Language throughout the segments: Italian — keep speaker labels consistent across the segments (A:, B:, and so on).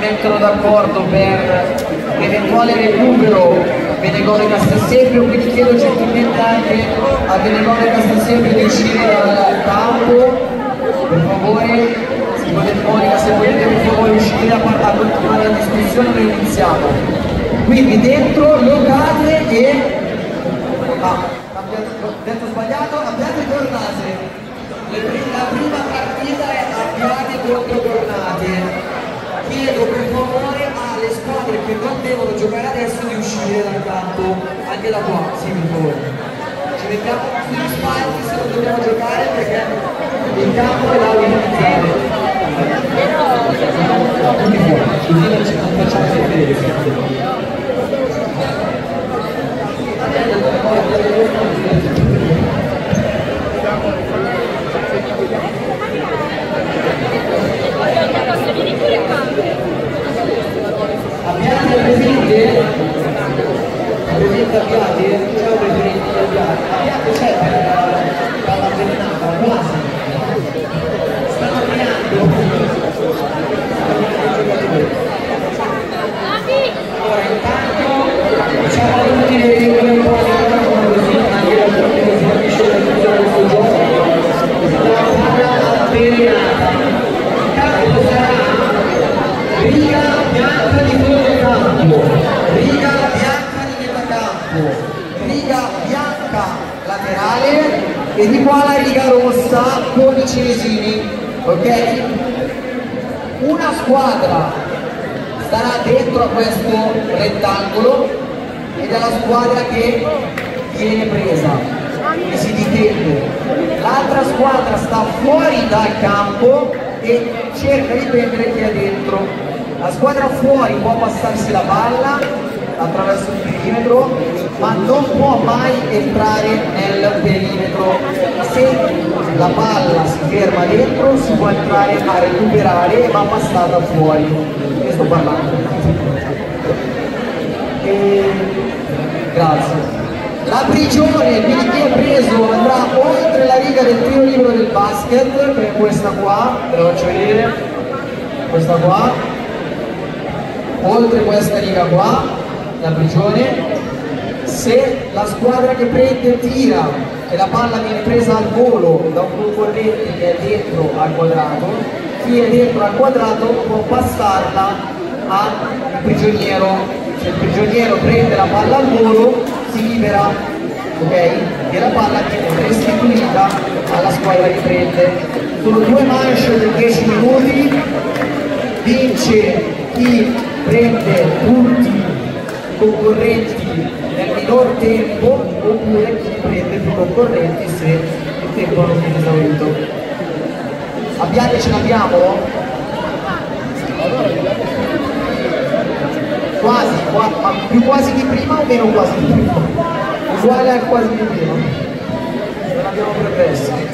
A: Mettono d'accordo per eventuali eventuale recupero Benegone Castelseprio, quindi chiedo gentilmente anche a Benegone Castelseprio di uscire dal campo, per favore, potete, Monica, se potete per favore uscire a, a continuare la discussione, noi iniziamo. Quindi dentro locate e... Ah, ho detto sbagliato, abbiate tornate. La prima partita è Abbiate contro Tornate chiedo per favore alle squadre che non devono giocare adesso di uscire dal campo, anche da qua, sì per favore. Ci mettiamo sugli spalti se non dobbiamo giocare perché il campo è da utilizzare. Tutti fuori, così non ci facciamo vedere. आधी viene presa e si difende. L'altra squadra sta fuori dal campo e cerca di prendere chi è dentro. La squadra fuori può passarsi la palla attraverso il perimetro, ma non può mai entrare nel perimetro. Se la palla si ferma dentro si può entrare a recuperare va passata fuori. Ne sto parlando. E... Grazie. La prigione, quindi chi è preso andrà oltre la riga del tiro libero del basket, che è questa qua, ve la faccio vedere, questa qua, oltre questa riga qua, la prigione, se la squadra che prende tira e la palla viene presa al volo da un concorrente che è dentro al quadrato, chi è dentro al quadrato può passarla al prigioniero. Se il prigioniero prende la palla al volo si libera, ok? E la palla viene restituita alla squadra che prende. Sono due manche di 10 minuti, vince chi prende tutti i concorrenti nel minor tempo oppure chi prende più concorrenti se il tempo non viene esaurito. Abbiate ce l'abbiamo? Quasi, qua, ma più quasi di prima o meno quasi di prima? Uguale al quasi di prima. Non abbiamo progressi.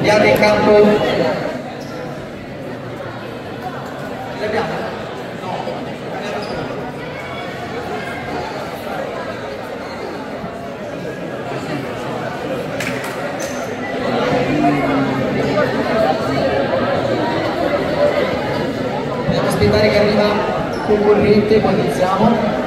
A: Diamo in campo Le abbiamo? No. Dobbiamo aspettare che arriva concorrente, poi iniziamo.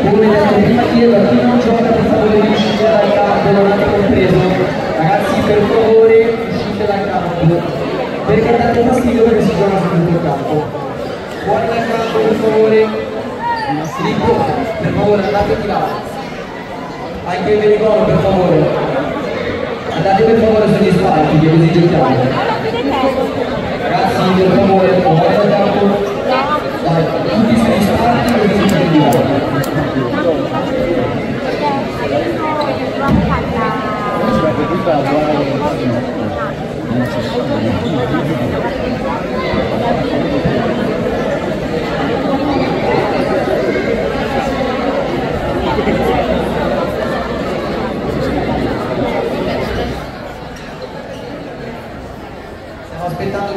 A: Come detto prima chiedo a chi non gioca per favore di uscire dal campo, non hanno compreso. Ragazzi per favore uscite dal campo. Perché date fastidio che si gioca su tutto il campo. Fuori dal campo per favore. Filippo, per favore andate di là. Anche il velivolo per favore. Andate per favore sugli spalti che così giochiamo. Ragazzi per favore, fuori dal campo. Dai, tutti sugli spalti così giochiamo. Stiamo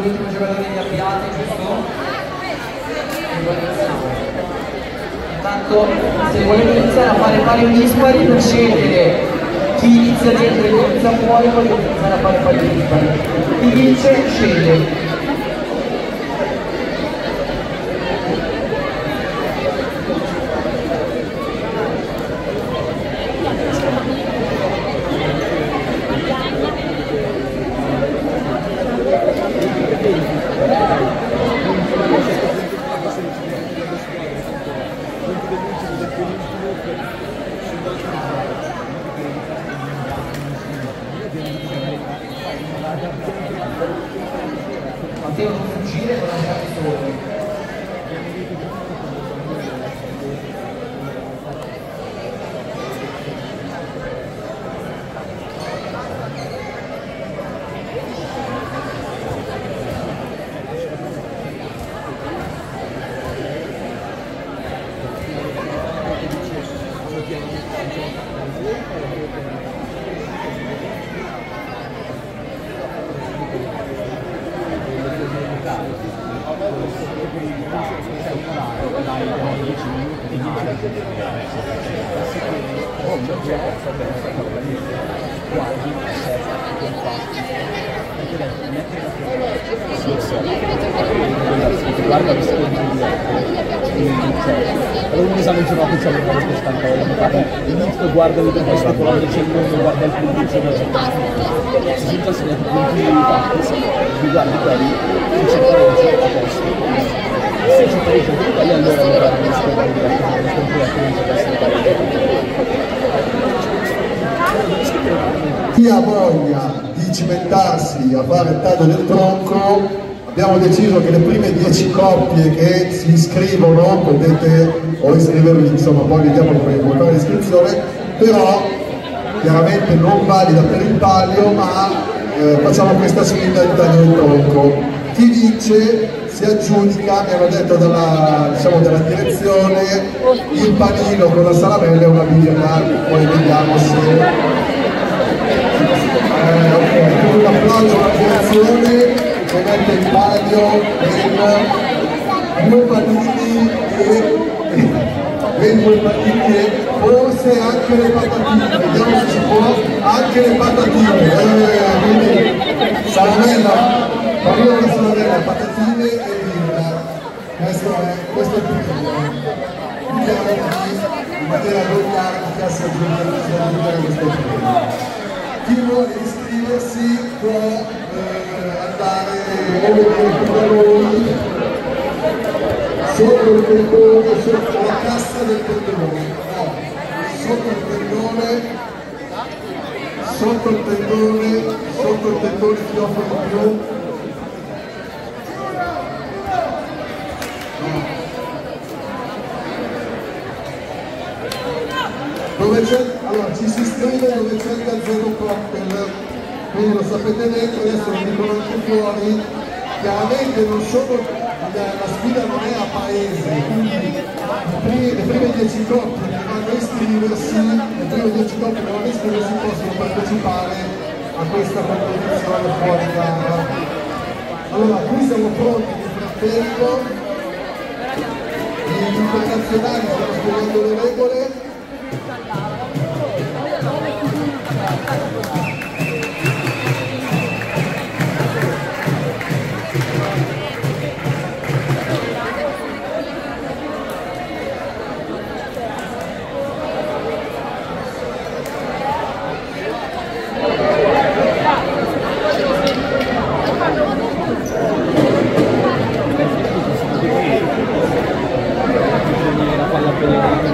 A: l'ultimo giocatore di Abbiate, giusto? Intanto se volete iniziare a fare pari dispari non scegliere chi inizia dentro e chi inizia fuori potete iniziare a fare pari dispari. Chi vince sceglie. Non fuggire con la soli.
B: guarda questo allora un esame che c'è un po' questa cosa inizio guarda due queste colonne c'è il mondo guarda il punto certa si giunta se ne punti di fatto vi guardi quelli se c'è pareggio a posto se c'è pareggio di quelli allora mi guardo questo questo questo questo pareggio
C: chi ha voglia di cimentarsi a fare il taglio del tronco abbiamo deciso che le prime 10 coppie che si iscrivono potete o iscrivervi insomma poi vediamo come votare l'iscrizione però chiaramente non valida per il palio ma eh, facciamo questa sfida di taglio del tronco. Chi vince si aggiudica, mi hanno detto dalla, diciamo, dalla direzione, il panino con la salamella e una birra, poi vediamo se... Eh, ok, un applauso alla direzione che mette in palio il due panini e, e due panini e forse anche le patatine, vediamo se si può, anche le patatine, eh, quindi salamella, panino con la salamella, patatine e birra, questo è, questo è il primo. Vediamo di in maniera goliardica si aggiunge questo primo. Chi vuole iscriversi può eh, andare da noi sotto il tendone, sotto la cassa del tendone, no, sotto il tendone, sotto il tendone, sotto il tendone ti offro più. Dove c'è, allora ci si iscrive dove c'è il gazzero cocktail, quindi lo sapete dentro, adesso lo dicono anche fuori, chiaramente non sono, la sfida non è a paese, quindi le prime 10 coppie che vanno a iscriversi, le prime 10 coppie che vanno a iscriversi possono partecipare a questa competizione fuori gara. Allora, qui siamo pronti nel frattempo, gli internazionali stanno spiegando le regole,
B: la